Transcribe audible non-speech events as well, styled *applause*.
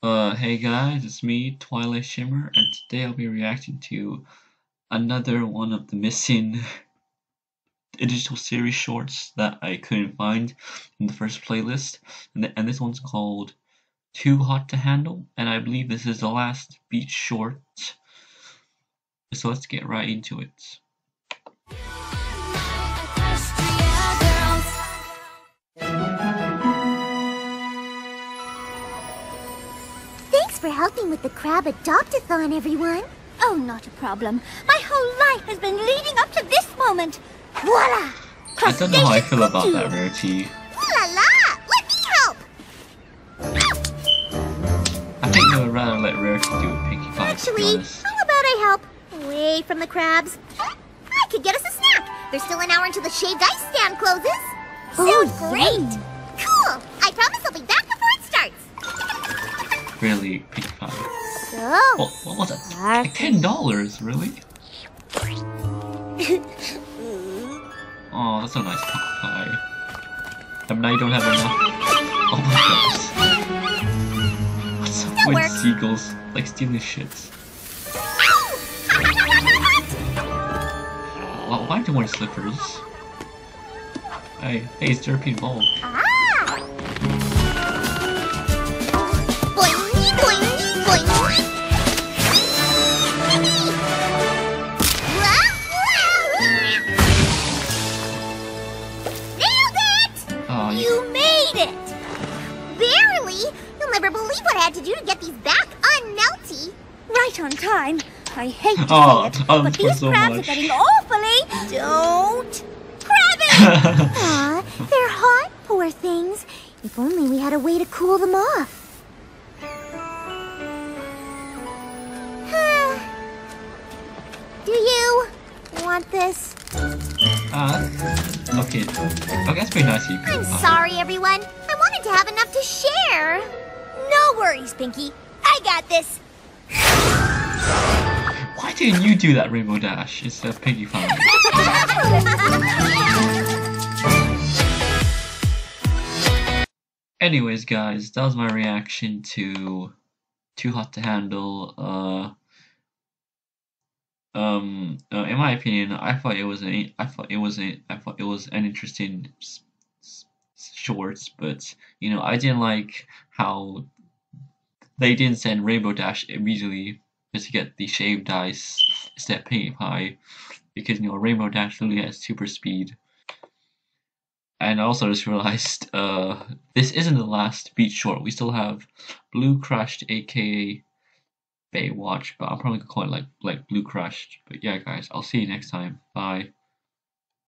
Uh, hey guys, it's me, Twilight Shimmer, and today I'll be reacting to another one of the missing *laughs* digital series shorts that I couldn't find in the first playlist, and, th and this one's called Too Hot to Handle, and I believe this is the last beach short, so let's get right into it. For helping with the crab adopt-a-thon, everyone. Oh, not a problem. My whole life has been leading up to this moment. Voila! I don't know how I feel about that, Rarity. La la! Let me help! I think I would rather let Rarity do it, Pinkie Pie, Actually, how about I help? Away from the crabs. I could get us a snack. There's still an hour until the shaved ice stand closes. Oh, Sounds great! Cool! I promise I'll be back really Pinkie Pie. So, well, what was it? Like ten dollars, really? *laughs* oh, that's a nice Pie. And now you don't have enough. Oh my gosh. What's up with works. seagulls like stealing shits? *laughs* well, why do you wear slippers? Hey, hey, it's European Ball. Ah. had to do to get these back unmelty. Right on time. I hate to oh, say it, but these so crabs much. are getting awfully... Don't... Crabby! *laughs* Aw, they're hot, poor things. If only we had a way to cool them off. *sighs* Do you want this? Uh, okay. Okay, that's pretty nice of you. I'm sorry, everyone. I wanted to have enough to share. No worries, Pinkie. I got this. Why didn't you do that, Rainbow Dash? It's a Piggy fan. *laughs* Anyways, guys, that was my reaction to Too Hot to Handle. Uh, um, uh, in my opinion, I thought it was an I thought it was a I thought it was an interesting shorts, but you know, I didn't like how they didn't send Rainbow Dash immediately to get the shaved ice of Pinkie Pie because you know Rainbow Dash literally has super speed. And I also just realized uh, this isn't the last beach short. We still have Blue Crushed, aka Baywatch, but I'm probably call it like like Blue Crushed. But yeah, guys, I'll see you next time. Bye.